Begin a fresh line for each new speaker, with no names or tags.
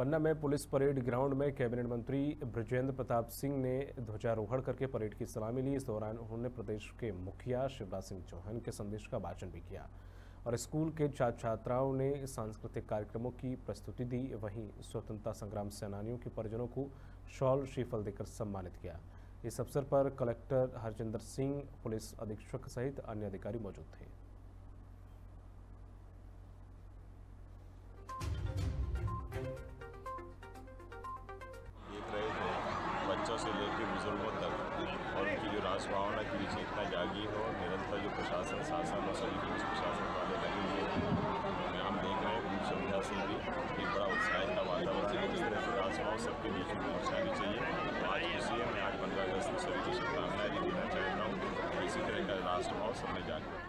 पन्ना में police parade ground में cabinet मंत्री ब्रजेंद्र प्रताप सिंह ने ध्वजारोहण करके परेड की सलामी ली। इस दौरान उन्होंने प्रदेश के मुखिया शिवराज सिंह चौहान के संदेश का वाचन भी किया और स्कूल के छात्र छात्राओं ने सांस्कृतिक कार्यक्रमों की प्रस्तुति दी। वहीं स्वतंत्रता संग्राम सेनानियों के परिजनों को शॉल श्रीफल देकर सम्मानित किया। इस अवसर पर कलेक्टर हरजिंदर सिंह, पुलिस अधीक्षक सहित अन्य अधिकारी मौजूद थे।
से लेकर बुज़ुर्गों तक। और उनकी जो राष्ट्रभावना की चेतना जागी हो, निरंतर जो प्रशासन, शासन और सभी पुलिस प्रशासन वाले लगे हुए हैं हम देख रहे हैं उनकी सुविधा से भी एक बड़ा उत्साह का वातावरण जिस तरह से राष्ट्रभाव सबके बीच में पहुँचानी चाहिए आज है मैं आज पंद्रह अगस्त को सभी को शुभकामनाएँ देना चाहता हूँ। इसी तरह का राष्ट्रभाव सब में जाकर